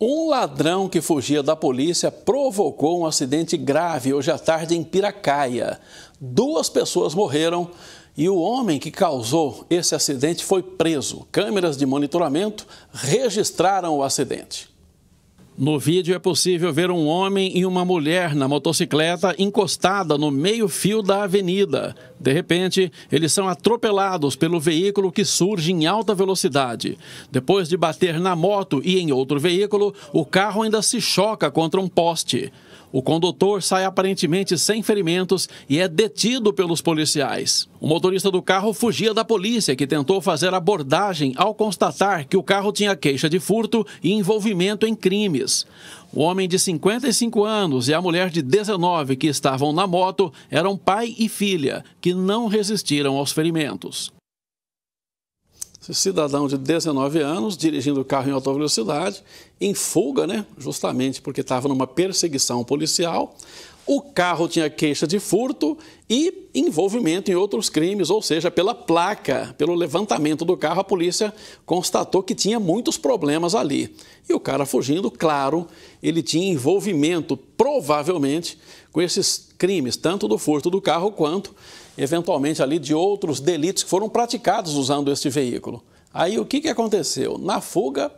Um ladrão que fugia da polícia provocou um acidente grave hoje à tarde em Piracaia. Duas pessoas morreram e o homem que causou esse acidente foi preso. Câmeras de monitoramento registraram o acidente. No vídeo é possível ver um homem e uma mulher na motocicleta encostada no meio-fio da avenida. De repente, eles são atropelados pelo veículo que surge em alta velocidade. Depois de bater na moto e em outro veículo, o carro ainda se choca contra um poste. O condutor sai aparentemente sem ferimentos e é detido pelos policiais. O motorista do carro fugia da polícia, que tentou fazer abordagem ao constatar que o carro tinha queixa de furto e envolvimento em crimes. O homem de 55 anos e a mulher de 19 que estavam na moto eram pai e filha, que não resistiram aos ferimentos. Cidadão de 19 anos, dirigindo o carro em alta velocidade, em fuga, né? Justamente porque estava numa perseguição policial. O carro tinha queixa de furto e envolvimento em outros crimes, ou seja, pela placa, pelo levantamento do carro, a polícia constatou que tinha muitos problemas ali. E o cara fugindo, claro, ele tinha envolvimento, provavelmente, com esses crimes, tanto do furto do carro quanto, eventualmente, ali de outros delitos que foram praticados usando este veículo. Aí o que, que aconteceu? Na fuga,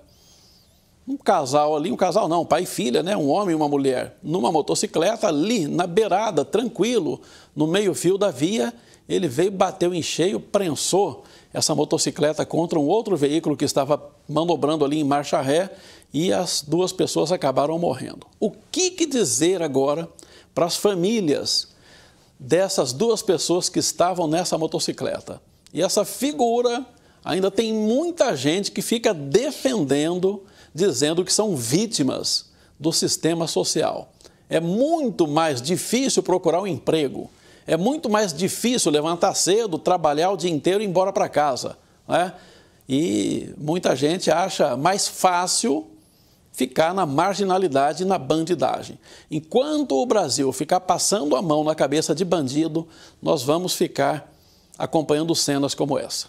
um casal ali, um casal não, pai e filha, né? um homem e uma mulher, numa motocicleta ali na beirada, tranquilo, no meio-fio da via, ele veio, bateu em cheio, prensou essa motocicleta contra um outro veículo que estava manobrando ali em marcha ré e as duas pessoas acabaram morrendo. O que, que dizer agora para as famílias dessas duas pessoas que estavam nessa motocicleta? E essa figura ainda tem muita gente que fica defendendo dizendo que são vítimas do sistema social. É muito mais difícil procurar um emprego, é muito mais difícil levantar cedo, trabalhar o dia inteiro e ir embora para casa. Né? E muita gente acha mais fácil ficar na marginalidade e na bandidagem. Enquanto o Brasil ficar passando a mão na cabeça de bandido, nós vamos ficar acompanhando cenas como essa.